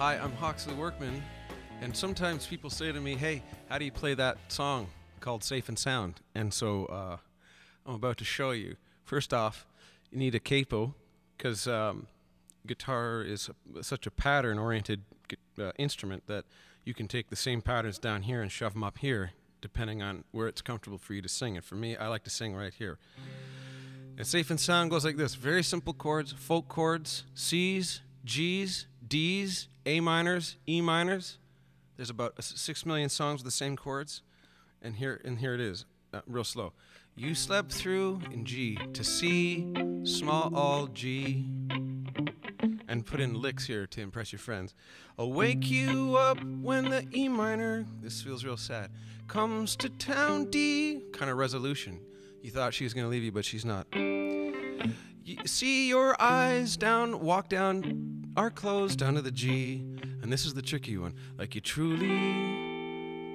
Hawksley Workman, and sometimes people say to me, "Hey, how do you play that song called Safe and Sound?" And so uh, I'm about to show you. First off, you need a capo because um, guitar is such a pattern-oriented uh, instrument that you can take the same patterns down here and shove them up here, depending on where it's comfortable for you to sing. And for me, I like to sing right here. And Safe and Sound goes like this: very simple chords, folk chords, C's, G's, D's, A minors, E minors. There's about six million songs with the same chords, and here and here it is, uh, real slow. You slept through in G to C, small all G, and put in licks here to impress your friends. I'll wake you up when the E minor, this feels real sad, comes to town D, kind of resolution. You thought she was going to leave you, but she's not. You see your eyes down, walk down our closed down to the G, and this is the tricky one. Like you truly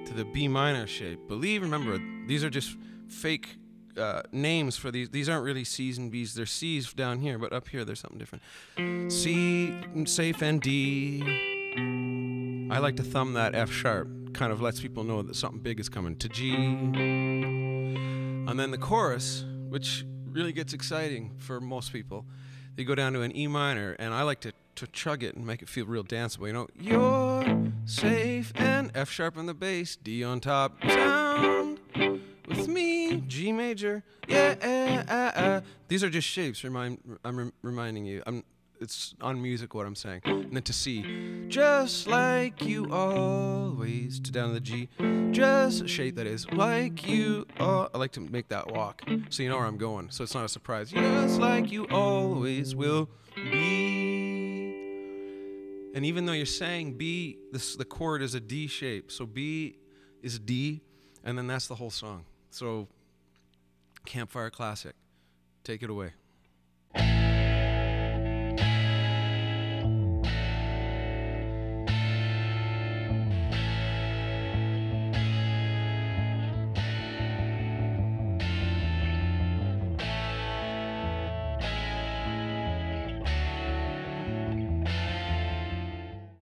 to the B minor shape. Believe, remember, these are just fake uh, names for these. These aren't really C's and B's. They're C's down here, but up here there's something different. C, safe, and D. I like to thumb that F sharp. Kind of lets people know that something big is coming. To G. And then the chorus, which really gets exciting for most people, they go down to an E minor, and I like to, to chug it and make it feel real danceable. You know, you're safe and F sharp on the bass, D on top, sound with me, G major, yeah. Uh, uh. These are just shapes. Remind, I'm re- reminding you. I'm, it's on music what I'm saying. And then to C, just like you always, to down to the G, just a shape that is like you. I like to make that walk so you know where I'm going, so it's not a surprise. Just like you always will be. And even though you're saying B, this, the chord is a D shape, so B is D, and then that's the whole song. So, Campfire Classic, take it away.